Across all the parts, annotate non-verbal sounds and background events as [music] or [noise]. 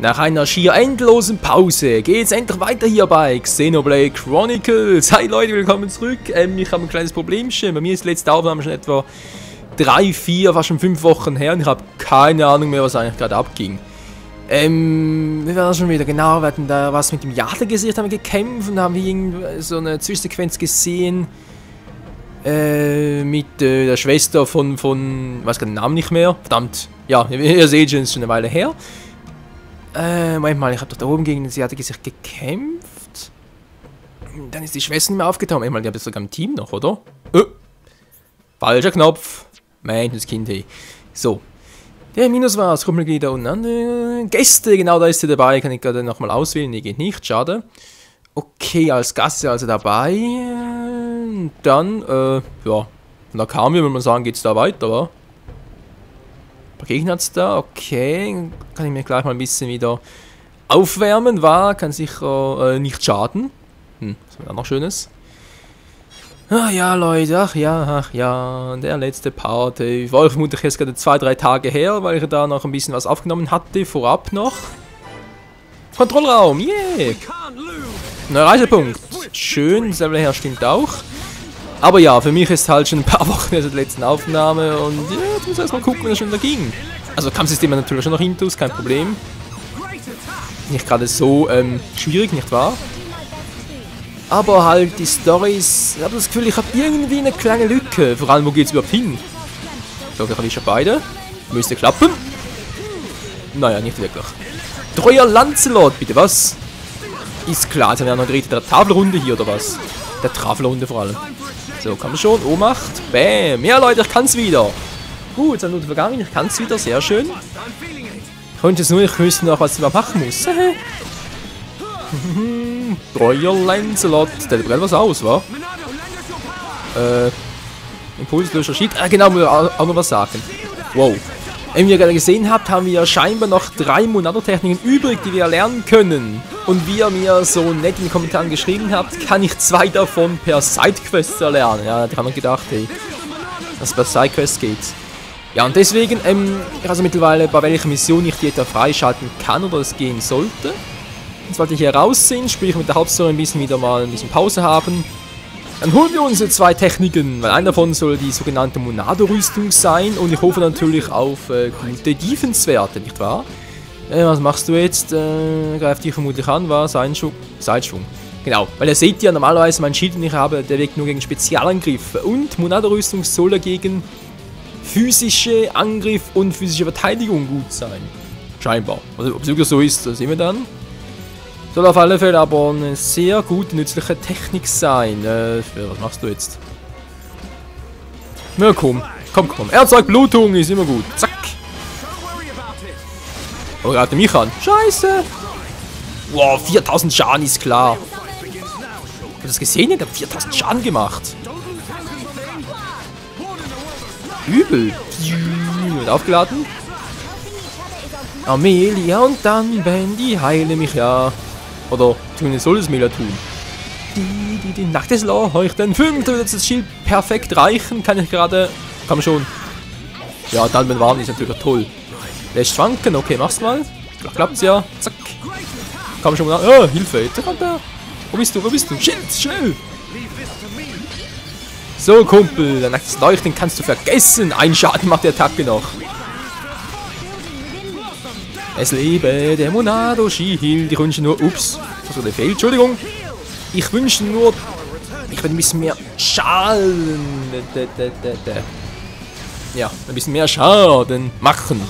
Nach einer schier endlosen Pause geht es endlich weiter hier bei Xenoblade Chronicles. Hi Leute, willkommen zurück. Ähm, ich habe ein kleines Problemchen. Bei mir ist die letzte Aufnahme schon etwa drei, vier, fast schon fünf Wochen her und ich habe keine Ahnung mehr, was eigentlich gerade abging. Ähm, wir werden schon wieder genau, wir hatten da was mit dem Jade-Gesicht haben wir gekämpft und haben hier so eine Zwischensequenz gesehen. Äh, mit äh, der Schwester von, von, weiß gar den Namen nicht mehr. Verdammt, ja, ihr seht schon, ist schon eine Weile her. Äh, Moment mal, ich habe doch da oben gegen hatte sich gekämpft. Dann ist die Schwester nicht mehr aufgetaucht. Moment mal, die haben sogar im Team noch, oder? Äh. Falscher Knopf. Mein das Kind, hey. So. Der Minus war es. Gruppenmitglieder und andere Gäste. Genau, da ist sie dabei. Kann ich gerade nochmal auswählen. Nee, geht nicht. Schade. Okay, als sie also dabei. Dann, äh, ja. Und da kamen wir, wenn man sagen, geht's da weiter, wa? Gegner da, okay. Kann ich mir gleich mal ein bisschen wieder aufwärmen, war, kann sicher äh, nicht schaden. Hm, was wäre noch Schönes. Ach ja, Leute, ach ja, ach ja, der letzte Part. Ey. War vermutlich jetzt gerade zwei, drei Tage her, weil ich da noch ein bisschen was aufgenommen hatte, vorab noch. Kontrollraum, yeah! Neuer Reisepunkt. Schön, Level her stimmt auch. Aber ja, für mich ist halt schon ein paar [laughs] Wochen seit der letzten Aufnahme und ja, jetzt muss erstmal gucken, wie das schon da ging. Also Kampfsystem natürlich schon noch Intus, kein Problem. Nicht gerade so ähm, schwierig, nicht wahr? Aber halt die Storys, ich habe das Gefühl, ich habe irgendwie eine kleine Lücke. Vor allem, wo geht's überhaupt hin? Ich glaube, ich schon beide. Müsste klappen. Naja, nicht wirklich. Treuer Lancelot, bitte, was? Ist klar, jetzt haben wir noch eine der Tafelrunde hier, oder was? Der Tafelrunde vor allem. So, komm schon. Ohnmacht. Bäm. Ja, Leute, ich kann's wieder. Gut, zwei Minuten vergangen. Ich kann's wieder. Sehr schön. Ich könnte jetzt nur nicht wissen, noch was ich machen muss. [laughs] Treuer Lancelot. Der hat was aus, wa? Äh. Impulslöscher Schild. Ah, genau, muss ich auch noch was sagen. Wow. Wie ihr gerade gesehen habt, haben wir scheinbar noch drei Monado-Techniken übrig, die wir lernen können. Und wie ihr mir so nett in den Kommentaren geschrieben habt, kann ich zwei davon per Sidequest erlernen. Ja, da haben wir gedacht, hey, dass es per Sidequest geht. Ja, und deswegen, ähm, also mittlerweile, bei welcher Mission ich die etwa freischalten kann oder es gehen sollte. Und sobald ich hier raus sind, sprich mit der Hauptstory ein bisschen wieder mal ein bisschen Pause haben, dann holen wir unsere zwei Techniken, weil einer davon soll die sogenannte Monado-Rüstung sein und ich hoffe natürlich auf äh, gute Defense-Werte, nicht wahr? Äh, was machst du jetzt? Äh, greift dich vermutlich an, war Seilschwung. Seilschwung. Genau, weil ihr seht ja normalerweise mein Schild, den ich habe, der wirkt nur gegen Spezialangriffe und Monado-Rüstung soll er gegen physische Angriff und physische Verteidigung gut sein. Scheinbar. Also ob es wirklich so ist, sehen wir dann. Soll auf alle Fälle aber eine sehr gute, nützliche Technik sein. Äh, was machst du jetzt? Na komm, komm, komm. Erzeugt Blutung, ist immer gut. Zack. Oh, er hatte mich an. Scheiße. Wow, 4000 Schaden ist klar. Habt ihr das gesehen? Er hat 4000 Schaden gemacht. Übel. Wird aufgeladen. Amelia und dann Bandy heile mich ja. Oder zumindest soll es ja tun. Die, die, die Nacht ist leuchten. Fünf, wird das Schild perfekt reichen. Kann ich gerade. Komm schon. Ja, Dalmen Warn ist natürlich toll. Lässt schwanken. Okay, mach's mal. Klappt's ja. Zack. Komm schon mal. Oh, Hilfe. Jetzt kommt er. Wo bist du? Wo bist du? Schild, schnell. So, Kumpel. Der ist leuchten kannst du vergessen. Ein Schaden macht die Attacke noch. Es lebe der Monado Shield. Ich wünsche nur. Ups. Das wurde fehlt. Entschuldigung. Ich wünsche nur. Ich will ein bisschen mehr Schaden. Ja, ein bisschen mehr Schaden machen.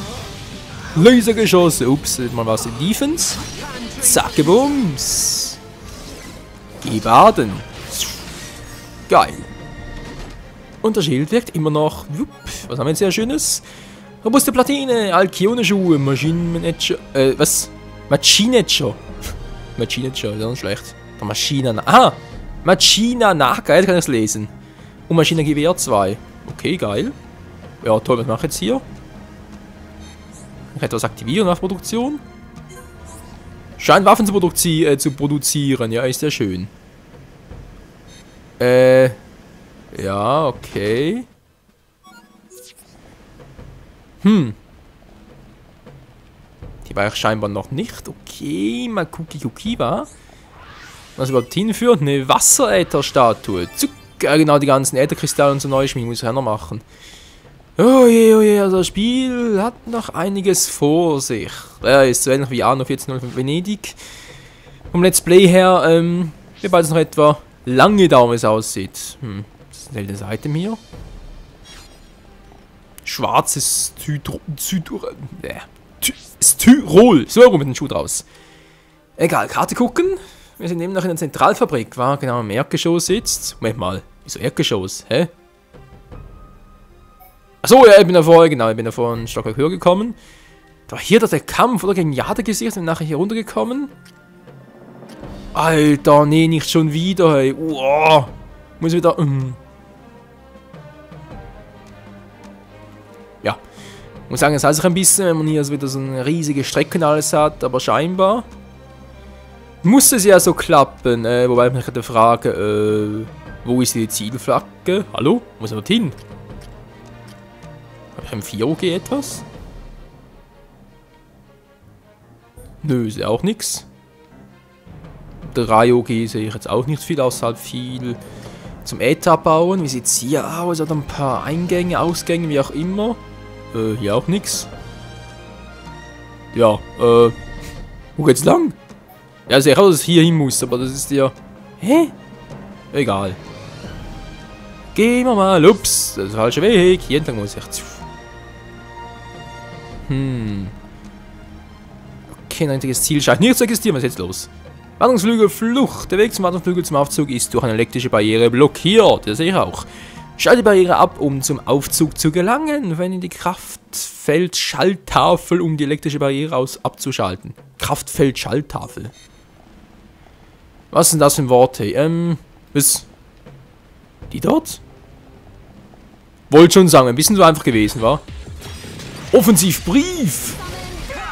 Lasergeschosse. Ups, mal was in Defense. Zacke Bums. Geh baden. Geil. Und das Schild wirkt immer noch. Was haben wir jetzt sehr Schönes? Robuste Platine, Alkione-Schuhe, Maschinenmanager. Äh, was? Maschinetscher. [laughs] Maschinetscher, ist auch nicht schlecht. Der Maschinen. Ah! Maschina Naga, jetzt kann ich es lesen. Und Maschinengewehr 2. Okay, geil. Ja, toll, was mache ich jetzt hier? Kann ich etwas aktivieren nach Produktion? Scheint Waffen zu, produzi äh, zu produzieren, ja, ist ja schön. Äh. Ja, okay. Hm. Die war ich scheinbar noch nicht. Okay, mal Cookie war. Was überhaupt hinführt? Eine Wasseräther-Statue. Zuck, ja, genau, die ganzen Ätherkristalle und so neu schmieden muss ich auch noch machen. Oh je, oh je, also das Spiel hat noch einiges vor sich. Ja, ist so ähnlich wie Arno 14.0 von Venedig. Vom Let's Play her, ähm, wir beide noch etwa lange dauern, wie es aussieht. Hm, das ist eine Seite hier. Schwarzes Südro Südro äh, Tyrol. So rum mit dem Schuh draus. Egal, Karte gucken. Wir sind eben noch in der Zentralfabrik, war genau im Erdgeschoss sitzt. Moment mal, wieso Erdgeschoss? Hä? Achso, ja, ich bin davor, genau, ich bin davor ein Stockwerk höher gekommen. Da hier doch der Kampf, oder? Gegen Jade gesichert und nachher hier runtergekommen. Alter, nee, nicht schon wieder, hey. Uah. Muss wieder... Mm. Ich muss sagen, es heißt sich ein bisschen, wenn man hier wieder so eine riesige Strecke und alles hat, aber scheinbar muss es ja so klappen. Äh, wobei ich mich gerade frage, äh, wo ist die Zielflagge? Hallo? Wo sind wir hin? Habe ich im 4OG etwas? Nö, ist ja auch nichts. 3OG sehe ich jetzt auch nicht viel, außer halt viel zum Äther bauen. Wie sieht es hier aus? Hat ein paar Eingänge, Ausgänge, wie auch immer. Äh, hier auch nichts. Ja, äh, wo geht's lang? Ja, sicher, dass es hier hin muss, aber das ist ja... Hä? Egal. Gehen wir mal. Ups, das ist der falsche Weg. Hier entlang muss ich. Hm. Okay, ein einziges Ziel scheint nicht zu existieren. Was ist jetzt los? Wartungsflügel Flucht. Der Weg zum Wartungsflügel zum Aufzug ist durch eine elektrische Barriere blockiert. Das sehe ich auch. Schalte Barriere ab, um zum Aufzug zu gelangen. Wenn in die Kraftfeld-Schalttafel, um die elektrische Barriere aus abzuschalten. Kraftfeld-Schalttafel. Was sind das für Worte? Ähm, was? Die dort? Wollte schon sagen, ein bisschen so einfach gewesen, war. Offensivbrief!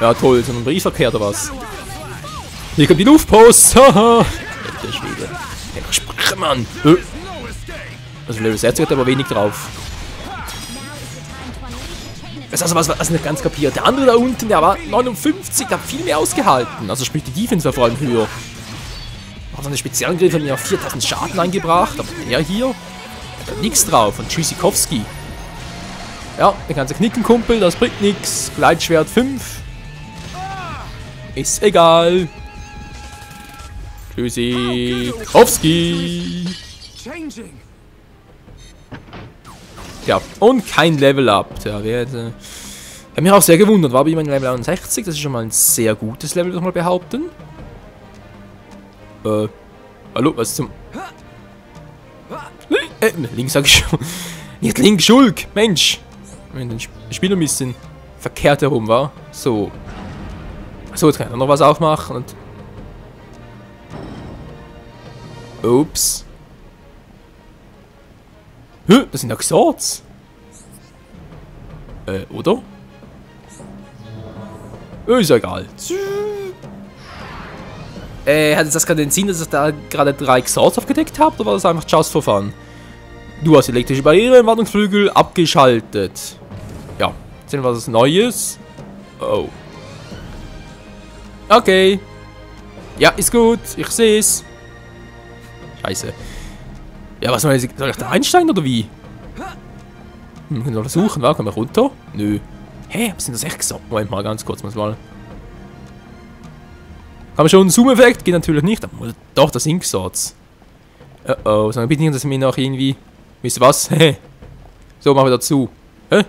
Ja toll, so ein Briefverkehr oder was? Hier kommt die Luftpost! Haha! Der Schwede. Ja, spreche, Mann! Also Level 60 hat aber wenig drauf. Das ist also was, was nicht ganz kapiert. Der andere da unten, der war 59, der hat viel mehr ausgehalten. Also sprich, die Defense war vor allem höher. Hat seine Spezialangriff von mir 4000 Schaden eingebracht, aber der hier hat nichts drauf. Und Tschüssikowski. Ja, der ganze Knicken, Kumpel, das bringt nichts. Gleitschwert 5. Ist egal. Tschüssikowski. Ja, und kein Level Up. Ja, wir hätten... Äh, ich habe mich auch sehr gewundert, war aber immer Level 61, das ist schon mal ein sehr gutes Level, würde ich mal behaupten. Äh, hallo, was zum... Äh, links sag ich schon. [laughs] Nicht links, Schulk, Mensch. Wenn den Spieler ein bisschen verkehrt herum war. So. So, jetzt kann ich noch was aufmachen und... Ups. Hä, das sind ja Xords. Äh, oder? Äh, ist ja egal. Äh, hat das gerade den Sinn, dass ich da gerade drei Xords aufgedeckt habt, oder war das einfach just for fun? Du hast elektrische Barriere im Wartungsflügel abgeschaltet. Ja, sehen wir was Neues. Oh. Okay. Ja, ist gut. Ich sehe es. Scheiße. Ja, was soll ich, soll ich da einsteigen oder wie? Hm, können wir suchen, wa? Können wir runter? Nö. Hä, hey, sind das echt gesagt? Moment mal, ganz kurz, muss mal. Haben wir schon einen Zoom-Effekt? Geht natürlich nicht. Doch, das sind Inksatz. Oh oh, sag bitte nicht, dass mir noch irgendwie... Wisst ihr was? [laughs] so, machen wir dazu. Hä?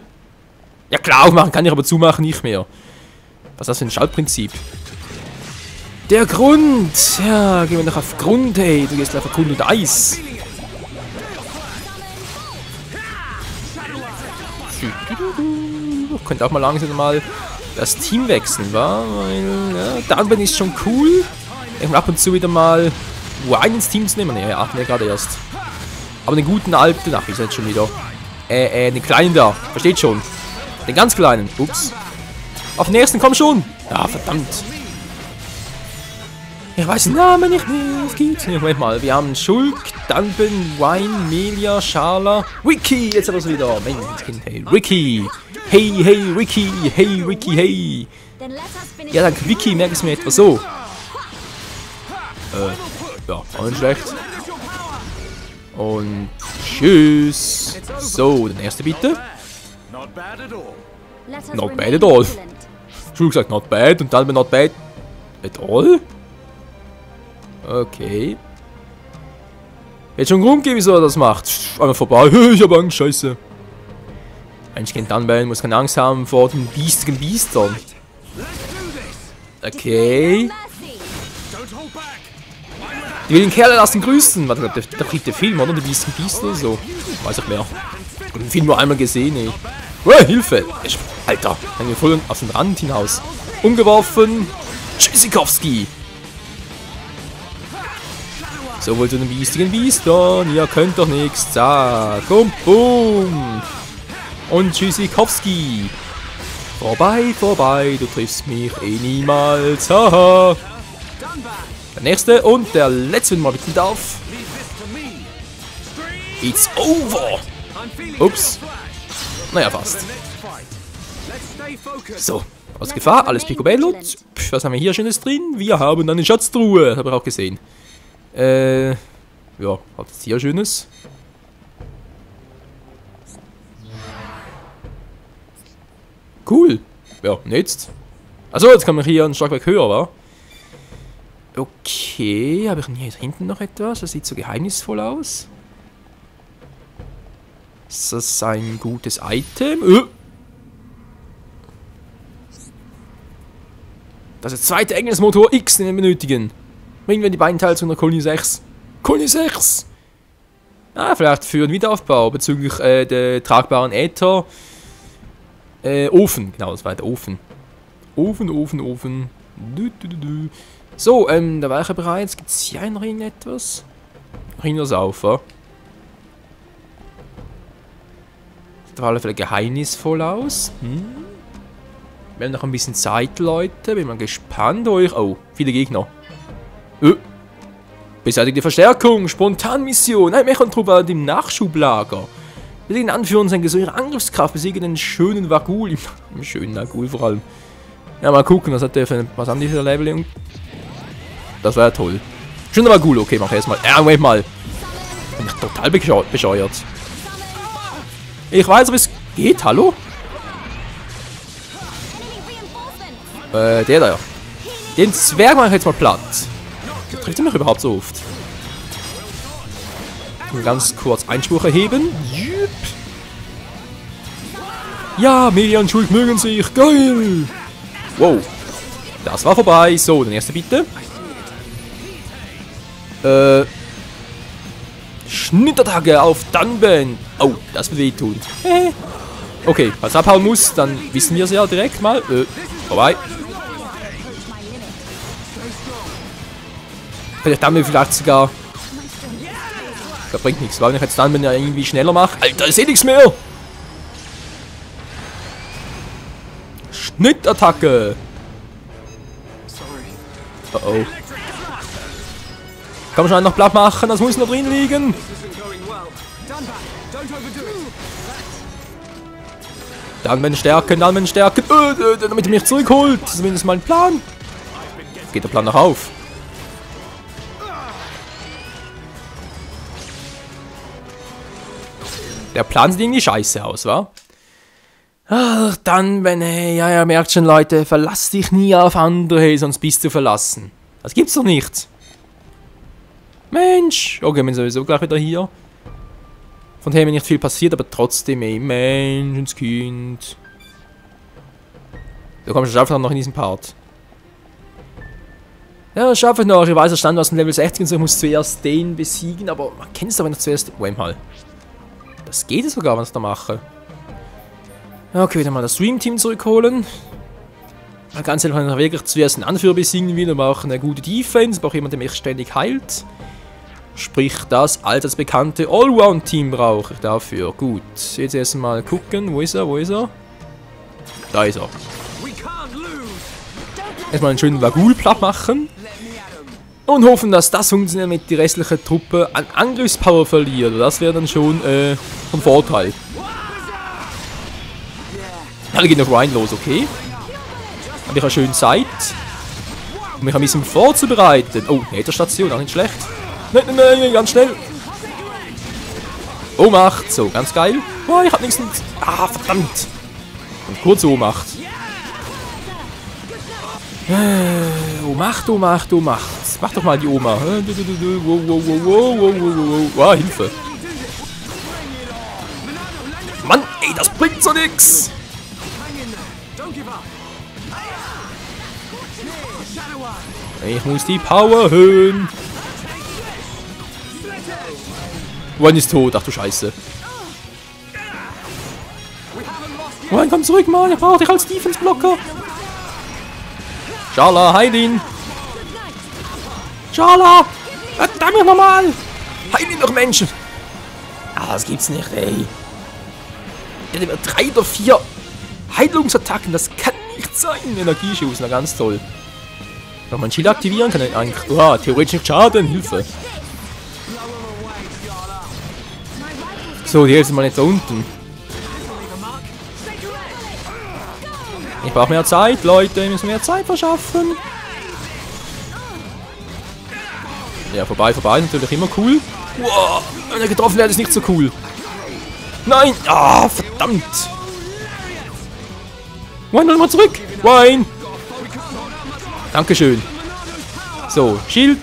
Ja klar, aufmachen kann ich, aber zumachen nicht mehr. Was ist das für ein Schaltprinzip? Der Grund! Ja, gehen wir noch auf Grund, hey. Du gehst einfach Grund und Eis. Könnte auch mal langsam mal das Team wechseln, war? Weil, ja, Downburn ist schon cool. Ich ab und zu wieder mal Wine ins Team zu nehmen. Ja, ja, ne, gerade erst. Aber den guten alten, ach, ist jetzt schon wieder. Äh, äh, den kleinen da. Versteht schon. Den ganz kleinen. Ups. Auf den ersten, komm schon. Ja, verdammt. Ich weiß den Namen nicht mehr. Es nicht. Moment mal. Wir haben Schulk, Dunban, Wine, Melia, Schala. Ricky, jetzt haben wir es wieder. Mensch, hey, Ricky. Hey, hey, Ricky. Hey, Ricky, hey. Ja, danke, Vicky. Merke es mir etwa so. Äh, ja, auch nicht schlecht. Und tschüss. So, den erste bitte. Not bad at all. Not bad at all. Schon gesagt, not bad und dann not bad at all. Okay. Jetzt schon Grund geben, wieso er das macht. Einfach vorbei. [laughs] Ich hab Angst, scheiße. Mensch, Kind anbellen, muss keine Angst haben vor den biestigen Biestern. Okay. Die will den Kerl lassen grüßen. Warte, der, der dritte Film, oder? Die biestigen Biester so. Weiß ich mehr. Ich hab den Film nur einmal gesehen, ey. Oh, Hilfe! Ich, Alter, hängen wir voll auf den Rand hinaus. Umgeworfen. Tschüssikowski. So wohl zu den biestigen Biestern. Ihr könnt doch nichts. Zack. Und boom. Und Tschüssikowski. Vorbei, vorbei. Du triffst mich eh niemals. Haha. Der nächste und der letzte, wenn man bitten darf. It's over. Ups. Naja, fast. So, aus Gefahr, alles Picobello. Was haben wir hier Schönes drin? Wir haben eine Schatztruhe, habe ich auch gesehen. Äh, ja, hat es hier Schönes? Cool. Ja, jetzt. Also jetzt kann man hier ein Stockwerk höher, wa? Okay, habe ich hier hinten noch etwas? Das sieht so geheimnisvoll aus. Ist das ein gutes Item? Äh. Das ist der zweite Engelsmotor X, den wir benötigen. Bringen wir die beiden Teile zu einer Kolonie 6. Kolonie 6! Ah, vielleicht für den Wiederaufbau bezüglich äh, der tragbaren Äther. Äh, Ofen, genau, das war der Ofen. Ofen, Ofen, Ofen. Du, du, du, so, ähm, da war ich ja bereits. Gibt es hier ein Ring etwas? Ring das auf, ja? Sieht auf alle Fälle geheimnisvoll aus. Hm? Wir haben noch ein bisschen Zeit, Leute. Bin mal gespannt. Oh, oh viele Gegner. Oh. Beseitigte Verstärkung, Spontanmission, ein Mechontrupp war im Nachschublager. Wir den Anführer seine gesunde Angriffskraft besiegen den schönen Vagul. [laughs] Im schönen Vagul vor allem. Ja, mal gucken, was hat der für was haben die für Level? Das wäre ja toll. Schöner Vagul, okay, mach erstmal. Ja, Moment mal. Bin ich total bescheuert. Ich weiß, wie es geht. Hallo? Äh, der da ja. Den Zwerg mache ich jetzt mal platt. Trifft mich überhaupt so oft. Ganz kurz Einspruch erheben. Jüpp. Ja, und Schuld mögen sich. Geil. Wow. Das war vorbei. So, den erste bitte. Äh. Schnitterattacke auf Dunban. Oh, das wird wehtun. [laughs] Okay, falls abhauen muss, dann wissen wir es ja direkt mal. Äh, vorbei. Vielleicht dann vielleicht sogar... Das bringt nichts, weil ich jetzt dann, wenn er irgendwie schneller mache. Alter, ich sehe nichts mehr! Schnittattacke! Oh oh. Kann man schon noch platt machen, das muss noch drin liegen. Dann wenn stärken, dann wenn stärken, äh, äh, damit er mich zurückholt. Das ist zumindest mein Plan. Geht der Plan noch auf. Der Plan sieht irgendwie scheiße aus, wa? Ach, dann, wenn, hey, ja, ja, merkt schon, Leute, verlass dich nie auf andere, hey, sonst bist du verlassen. Das gibt's doch nicht. Mensch! Okay, wir sind sowieso gleich wieder hier. Von dem nicht viel passiert, aber trotzdem, ey, Menschenskind. Da kommst du einfach noch in diesem Part. Ja, schaffe ich noch. Ich weiß, er stand aus dem Level 16, so ich muss zuerst den besiegen, aber man kennt es aber nicht zuerst. Wait mal. Das geht es sogar, was ich da mache. Okay, wieder mal das Stream-Team zurückholen. Ganz ich wirklich zuerst einen Anführer besiegen will, dann brauche eine gute Defense, brauche jemanden, der mich ständig heilt. Sprich, das als bekannte Allround-Team brauche ich dafür. Gut, jetzt erstmal gucken. Wo ist er? Wo ist er? Da ist er. Erstmal einen schönen Vagul platt machen. Und hoffen, dass das funktioniert mit die restliche Truppe an Angriffspower verliert. Das wäre dann schon äh, von Vorteil. Da geht noch Ryan los, okay. Habe ich eine schöne Zeit. Um mich ein bisschen vorzubereiten. Oh, Station, auch nicht schlecht. Nein, nein, nein, ganz schnell. Ohnmacht, so, ganz geil. Oh, ich hab nichts. Ah, verdammt. Und kurz Ohnmacht. Äh, Ohnmacht, Ohnmacht, Ohnmacht. Mach doch mal die Oma. Wow. Hilfe. Mann, ey, das bringt so nix. Ich muss die Power erhöhen. One ist tot. Ach du Scheiße. One, komm zurück, Mann. Ich brauche dich als Defense-Blocker. Schala, heil ihn. Schala. Verdammt nochmal. Heil ihn doch, Menschen. Ah, das gibt's nicht, ey. Drei oder vier Heilungsattacken. Das kann nicht sein. Energieschuss, na ganz toll. Wenn man Shield aktivieren kann, eigentlich. Oha, theoretisch nicht schaden. Hilfe. So, hier ist mal nicht da unten. Ich brauche mehr Zeit, Leute. Wir müssen mehr Zeit verschaffen. Ja, vorbei, vorbei. Natürlich immer cool. Wow, wenn er getroffen wird, ist nicht so cool. Nein! Ah, verdammt! Wine, mal zurück! Wine! Dankeschön. So, Schild.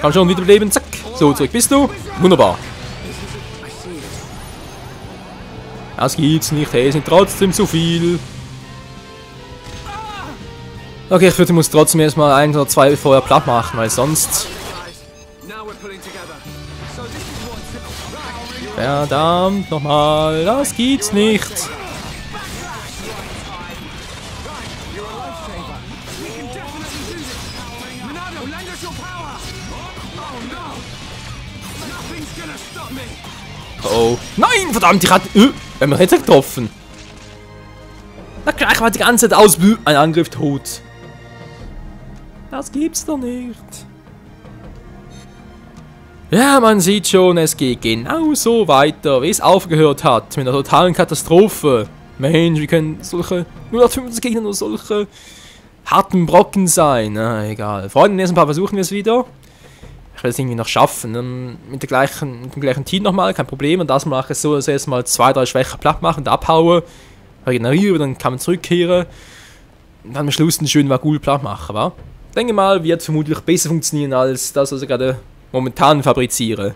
Komm schon, wiederbeleben. Zack. So, zurück bist du. Wunderbar. Das geht's nicht. Hey, sind trotzdem zu viel. Okay, ich würde muss trotzdem erstmal ein oder zwei vorher platt machen, weil sonst... Verdammt nochmal, das gibt's nicht. Oh. Nein, verdammt, ich hatte... Äh, wir haben jetzt getroffen. Na klar, ich war die ganze Zeit aus... Ein Angriff tot. Das gibt's doch nicht. Ja, man sieht schon, es geht genauso weiter, wie es aufgehört hat, mit einer totalen Katastrophe. Mensch, wie können solche 050 Gegner nur solche harten Brocken sein? Na, egal. Freunde, den nächsten paar versuchen wir es wieder will es irgendwie noch schaffen. Dann mit, der gleichen, mit dem gleichen Team nochmal, kein Problem. Und das mache ich so, dass ich erstmal zwei, drei Schwäche platt mache und abhaue, regeneriere, dann kann man zurückkehren. Und dann am Schluss einen schönen Vagul platt machen, wa? Denke mal, wird vermutlich besser funktionieren als das, was ich gerade momentan fabriziere.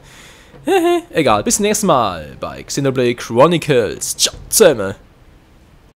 [laughs] Egal, bis zum nächsten Mal bei Xenoblade Chronicles. Ciao zusammen!